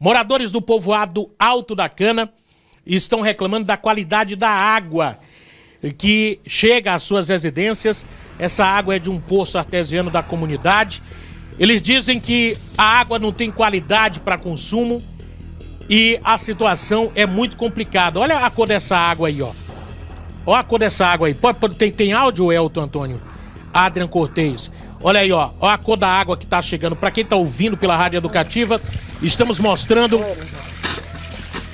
Moradores do povoado Alto da Cana estão reclamando da qualidade da água que chega às suas residências. Essa água é de um poço artesiano da comunidade. Eles dizem que a água não tem qualidade para consumo e a situação é muito complicada. Olha a cor dessa água aí, ó. Olha a cor dessa água aí. Pode, tem, tem áudio, Elton Antônio? Adrian Cortez. Olha aí, ó. Olha a cor da água que tá chegando. Para quem tá ouvindo pela Rádio Educativa, estamos mostrando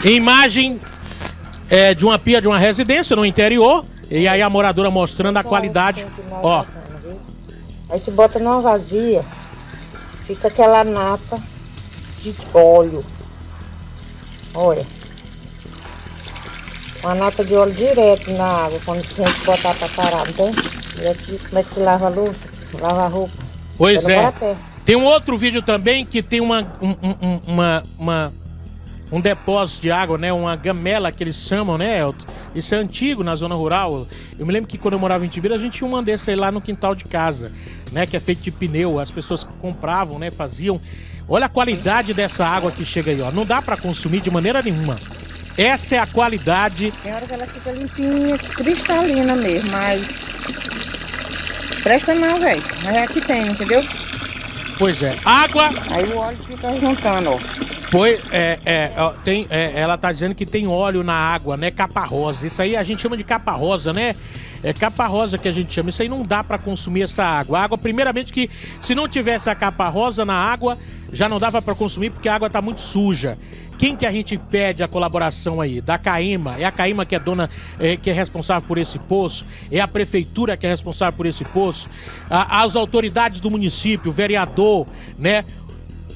imagem é, de uma pia de uma residência no interior. E aí a moradora mostrando a qualidade. Ó. Aí se bota numa vazia, fica aquela nata de óleo. Olha. Uma nata de óleo direto na água, quando a gente botar pra parar, não tem? E aqui, como é que se lava a louça? Lava a roupa. Pois é. Tem um outro vídeo também que tem uma, um, um, uma, uma, um depósito de água, né? Uma gamela que eles chamam, né, Elton? Isso é antigo na zona rural. Eu me lembro que quando eu morava em Tibira, a gente tinha uma dessa aí lá no quintal de casa, né? Que é feito de pneu. As pessoas compravam, né? Faziam. Olha a qualidade dessa água que chega aí, ó. Não dá para consumir de maneira nenhuma. Essa é a qualidade. Tem hora que ela fica limpinha, cristalina mesmo, mas Presta não, velho. Mas é que tem, entendeu? Pois é. Água. Aí o óleo fica juntando, ó. Foi, é, é, tem, é, ela tá dizendo que tem óleo na água, né? Capa rosa. Isso aí a gente chama de capa rosa, né? É capa rosa que a gente chama. Isso aí não dá para consumir essa água. A água, primeiramente, que se não tivesse a capa rosa na água, já não dava para consumir porque a água tá muito suja. Quem que a gente pede a colaboração aí? Da Caima. É a Caima que é dona, é, que é responsável por esse poço? É a prefeitura que é responsável por esse poço? A, as autoridades do município, o vereador, né?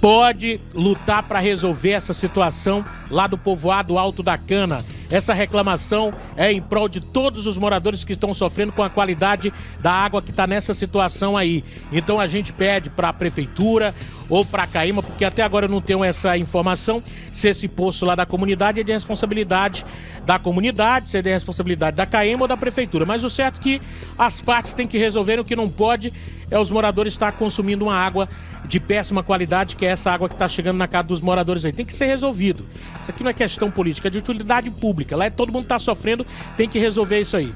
Pode lutar para resolver essa situação lá do povoado Alto da Cana. Essa reclamação é em prol de todos os moradores que estão sofrendo com a qualidade da água que está nessa situação aí. Então a gente pede para a prefeitura, ou para Caíma, porque até agora eu não tenho essa informação se esse poço lá da comunidade é de responsabilidade da comunidade, se é de responsabilidade da Caíma ou da prefeitura. Mas o certo é que as partes têm que resolver o que não pode é os moradores estar consumindo uma água de péssima qualidade, que é essa água que está chegando na casa dos moradores aí. Tem que ser resolvido. Isso aqui não é questão política, é de utilidade pública. Lá é todo mundo está sofrendo, tem que resolver isso aí.